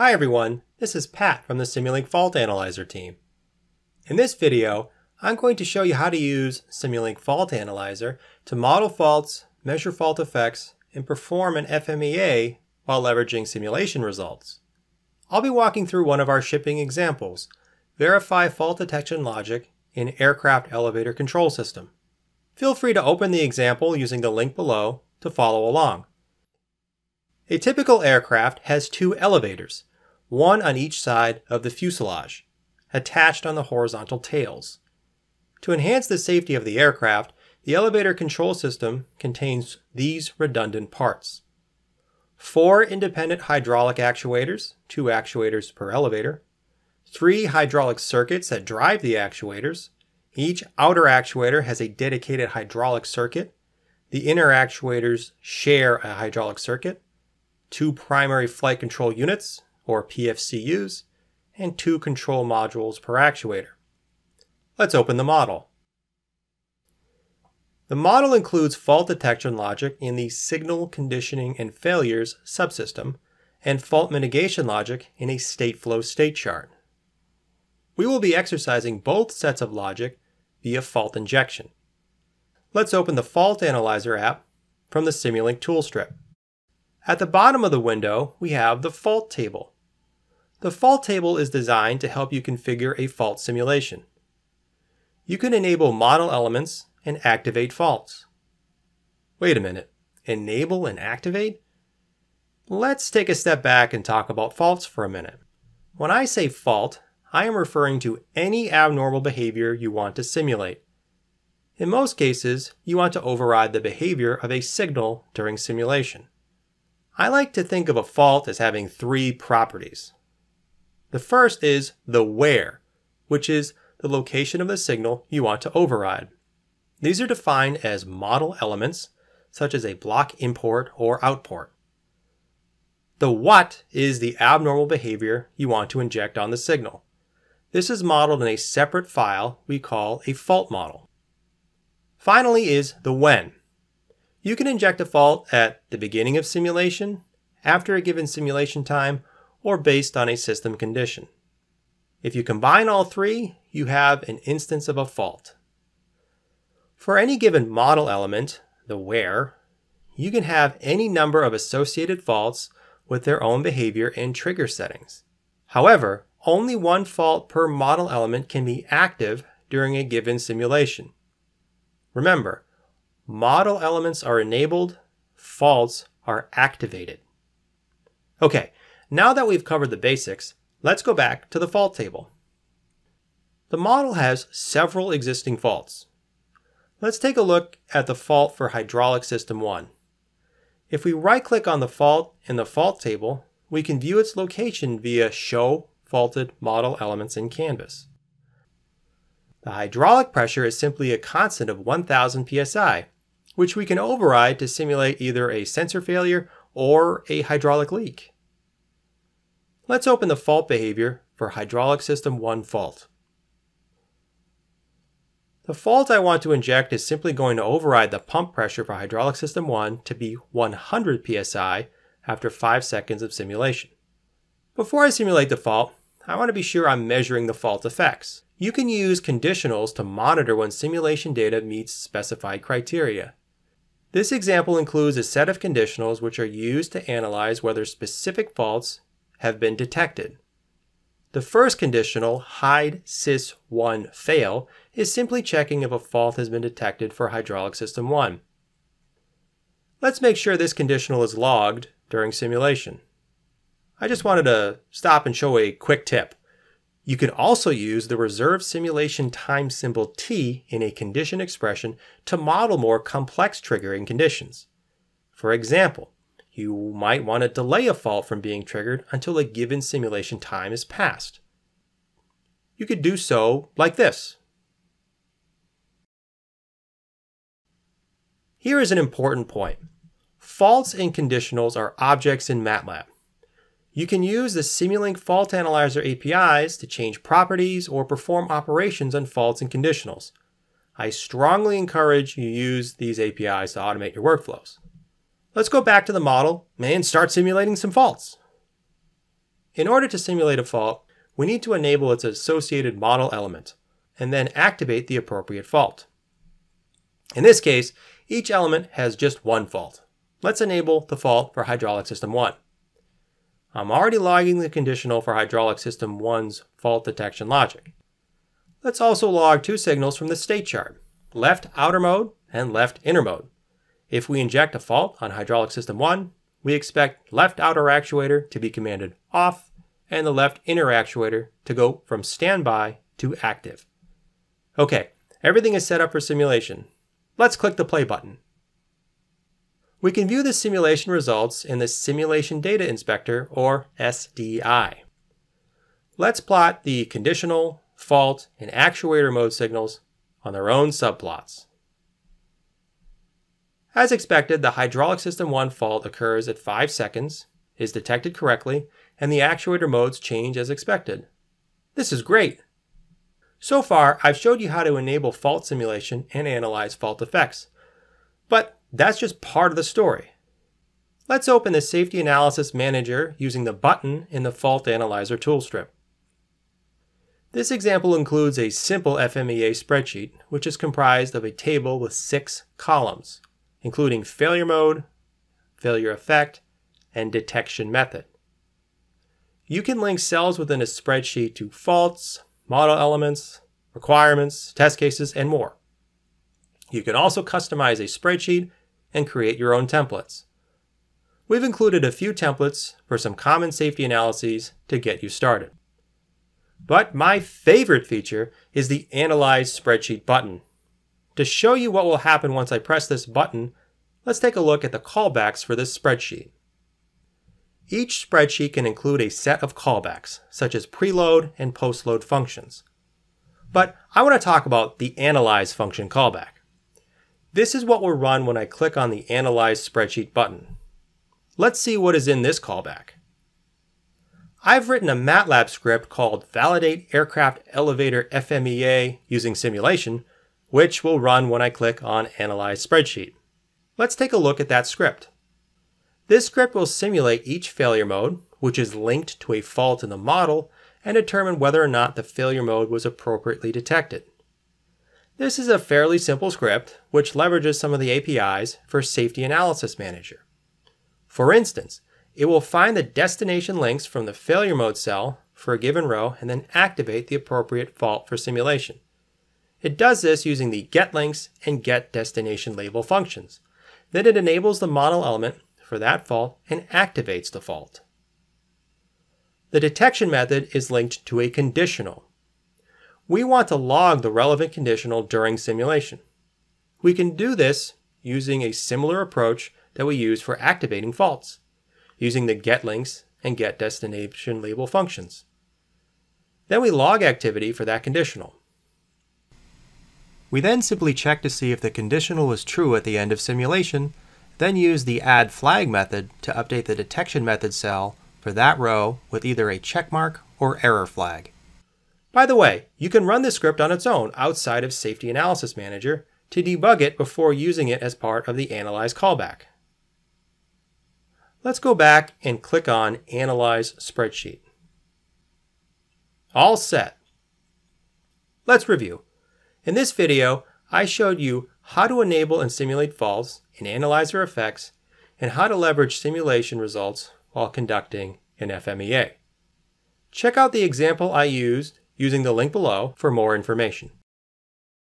Hi everyone, this is Pat from the Simulink Fault Analyzer team. In this video, I'm going to show you how to use Simulink Fault Analyzer to model faults, measure fault effects, and perform an FMEA while leveraging simulation results. I'll be walking through one of our shipping examples, Verify Fault Detection Logic in Aircraft Elevator Control System. Feel free to open the example using the link below to follow along. A typical aircraft has two elevators, one on each side of the fuselage, attached on the horizontal tails. To enhance the safety of the aircraft, the elevator control system contains these redundant parts. Four independent hydraulic actuators, two actuators per elevator, three hydraulic circuits that drive the actuators. Each outer actuator has a dedicated hydraulic circuit. The inner actuators share a hydraulic circuit. Two primary flight control units, or PFCUs, and two control modules per actuator. Let's open the model. The model includes fault detection logic in the signal conditioning and failures subsystem and fault mitigation logic in a Stateflow state chart. We will be exercising both sets of logic via fault injection. Let's open the Fault Analyzer app from the Simulink toolstrip. At the bottom of the window, we have the fault table. The fault table is designed to help you configure a fault simulation. You can enable model elements and activate faults. Wait a minute, enable and activate? Let's take a step back and talk about faults for a minute. When I say fault, I am referring to any abnormal behavior you want to simulate. In most cases, you want to override the behavior of a signal during simulation. I like to think of a fault as having three properties. The first is the where, which is the location of the signal you want to override. These are defined as model elements, such as a block inport or outport. The what is the abnormal behavior you want to inject on the signal. This is modeled in a separate file we call a fault model. Finally is the when. You can inject a fault at the beginning of simulation, after a given simulation time, or based on a system condition. If you combine all three, you have an instance of a fault. For any given model element, the where, you can have any number of associated faults with their own behavior and trigger settings. However, only one fault per model element can be active during a given simulation. Remember, model elements are enabled, faults are activated. Okay, now that we've covered the basics, let's go back to the fault table. The model has several existing faults. Let's take a look at the fault for hydraulic system 1. If we right-click on the fault in the fault table, we can view its location via Show Faulted Model Elements in Canvas. The hydraulic pressure is simply a constant of 1000 psi, which we can override to simulate either a sensor failure or a hydraulic leak. Let's open the fault behavior for hydraulic system 1 fault. The fault I want to inject is simply going to override the pump pressure for hydraulic system 1 to be 100 psi after 5 seconds of simulation. Before I simulate the fault, I want to be sure I'm measuring the fault effects. You can use conditionals to monitor when simulation data meets specified criteria. This example includes a set of conditionals which are used to analyze whether specific faults have been detected. The first conditional, hide sys1 fail, is simply checking if a fault has been detected for hydraulic system 1. Let's make sure this conditional is logged during simulation. I just wanted to stop and show a quick tip. You can also use the reserved simulation time symbol t in a condition expression to model more complex triggering conditions. For example, you might want to delay a fault from being triggered until a given simulation time is passed. You could do so like this. Here is an important point. Faults and conditionals are objects in MATLAB. You can use the Simulink Fault Analyzer APIs to change properties or perform operations on faults and conditionals. I strongly encourage you use these APIs to automate your workflows. Let's go back to the model and start simulating some faults. In order to simulate a fault, we need to enable its associated model element, and then activate the appropriate fault. In this case, each element has just one fault. Let's enable the fault for hydraulic system 1. I'm already logging the conditional for hydraulic system 1's fault detection logic. Let's also log two signals from the state chart, left outer mode and left inner mode. If we inject a fault on hydraulic system 1, we expect left outer actuator to be commanded off and the left inner actuator to go from standby to active. Okay, everything is set up for simulation. Let's click the play button. We can view the simulation results in the Simulation Data Inspector, or SDI. Let's plot the conditional, fault, and actuator mode signals on their own subplots. As expected, the hydraulic system 1 fault occurs at 5 seconds, is detected correctly, and the actuator modes change as expected. This is great! So far, I've showed you how to enable fault simulation and analyze fault effects. But that's just part of the story. Let's open the Safety Analysis Manager using the button in the Fault Analyzer toolstrip. This example includes a simple FMEA spreadsheet, which is comprised of a table with six columns, including failure mode, failure effect, and detection method. You can link cells within a spreadsheet to faults, model elements, requirements, test cases, and more. You can also customize a spreadsheet and create your own templates. We've included a few templates for some common safety analyses to get you started. But my favorite feature is the Analyze Spreadsheet button. To show you what will happen once I press this button, let's take a look at the callbacks for this spreadsheet. Each spreadsheet can include a set of callbacks, such as preload and postload functions. But I want to talk about the Analyze function callback. This is what will run when I click on the Analyze Spreadsheet button. Let's see what is in this callback. I've written a MATLAB script called Validate Aircraft Elevator FMEA using simulation, which will run when I click on Analyze Spreadsheet. Let's take a look at that script. This script will simulate each failure mode, which is linked to a fault in the model, and determine whether or not the failure mode was appropriately detected. This is a fairly simple script which leverages some of the APIs for Safety Analysis Manager. For instance, it will find the destination links from the failure mode cell for a given row and then activate the appropriate fault for simulation. It does this using the getLinks and getDestinationLabel functions. Then it enables the model element for that fault and activates the fault. The detection method is linked to a conditional, we want to log the relevant conditional during simulation. We can do this using a similar approach that we use for activating faults, using the getLinks and getDestinationLabel functions. Then we log activity for that conditional. We then simply check to see if the conditional was true at the end of simulation, then use the add flag method to update the detection method cell for that row with either a checkmark or error flag. By the way, you can run this script on its own outside of Safety Analysis Manager to debug it before using it as part of the Analyze callback. Let's go back and click on Analyze Spreadsheet. All set. Let's review. In this video, I showed you how to enable and simulate faults in Analyzer Effects and how to leverage simulation results while conducting an FMEA. Check out the example I used using the link below for more information.